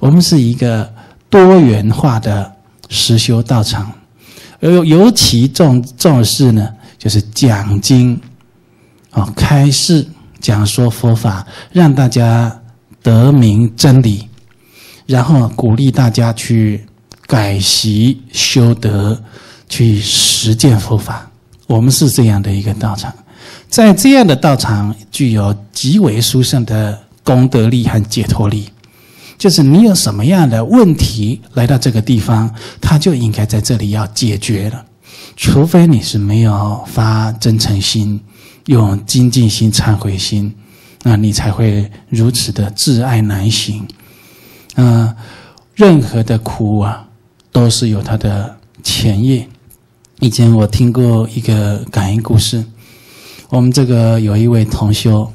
我们是一个多元化的实修道场，而尤其重重视呢，就是讲经，啊，开示讲说佛法，让大家得明真理，然后鼓励大家去改习修德，去实践佛法。我们是这样的一个道场，在这样的道场具有极为殊胜的功德力和解脱力。就是你有什么样的问题来到这个地方，他就应该在这里要解决了。除非你是没有发真诚心、用精进心、忏悔心，那你才会如此的自爱难行。嗯，任何的苦啊，都是有它的前业。以前我听过一个感应故事，我们这个有一位同修，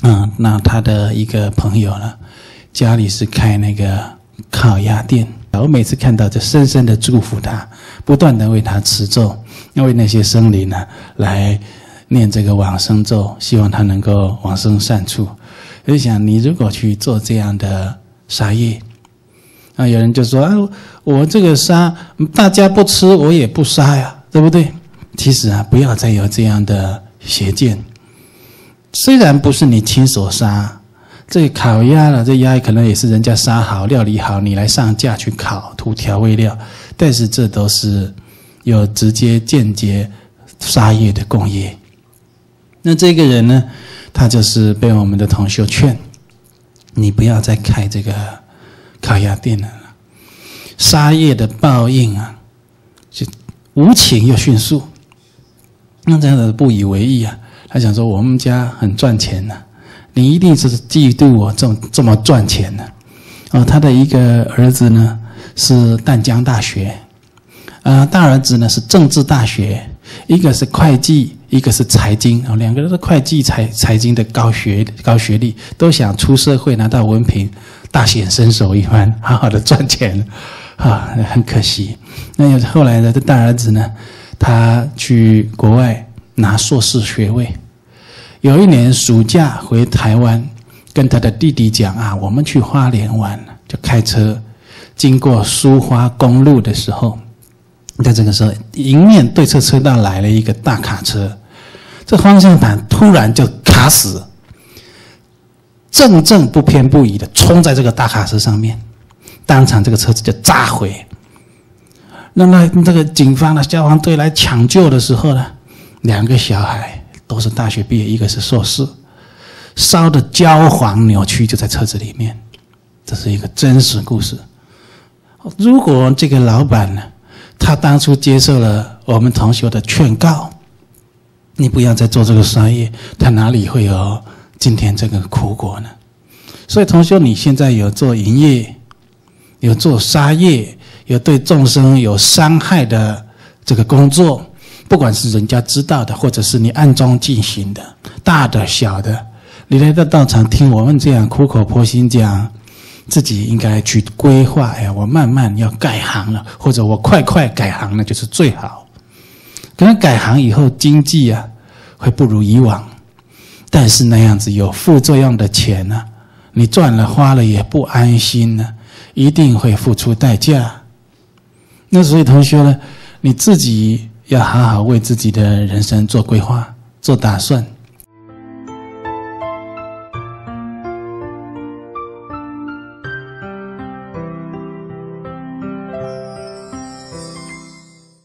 嗯，那他的一个朋友呢。家里是开那个烤鸭店，我每次看到就深深的祝福他，不断的为他持咒，为那些生灵呢来念这个往生咒，希望他能够往生善处。我就想，你如果去做这样的杀业，啊，有人就说啊，我这个杀大家不吃，我也不杀呀，对不对？其实啊，不要再有这样的邪见，虽然不是你亲手杀。这烤鸭了，这鸭可能也是人家杀好、料理好，你来上架去烤，涂调味料。但是这都是有直接、间接杀业的共业。那这个人呢，他就是被我们的同学劝，你不要再开这个烤鸭店了。杀业的报应啊，就无情又迅速。那这样子不以为意啊，他想说我们家很赚钱呢。你一定是嫉妒我这么这么赚钱呢？哦，他的一个儿子呢是淡江大学，啊，大儿子呢是政治大学，一个是会计，一个是财经，啊，两个人是会计财财经的高学高学历，都想出社会拿到文凭，大显身手一番，好好的赚钱，啊，很可惜。那后来的这大儿子呢，他去国外拿硕士学位。有一年暑假回台湾，跟他的弟弟讲啊，我们去花莲玩，就开车经过苏花公路的时候，在这个时候，迎面对侧车道来了一个大卡车，这方向盘突然就卡死，正正不偏不倚的冲在这个大卡车上面，当场这个车子就炸毁。那么这个警方的消防队来抢救的时候呢，两个小孩。都是大学毕业，一个是硕士，烧的焦黄扭曲就在车子里面，这是一个真实故事。如果这个老板呢，他当初接受了我们同学的劝告，你不要再做这个商业，他哪里会有今天这个苦果呢？所以，同学，你现在有做营业，有做杀业，有对众生有伤害的这个工作。不管是人家知道的，或者是你暗中进行的，大的小的，你来到道场听我们这样苦口婆心讲，自己应该去规划。哎呀，我慢慢要改行了，或者我快快改行了，就是最好。可能改行以后经济啊会不如以往，但是那样子有副作用的钱呢，你赚了花了也不安心呢，一定会付出代价。那所以同学呢，你自己。要好好为自己的人生做规划、做打算。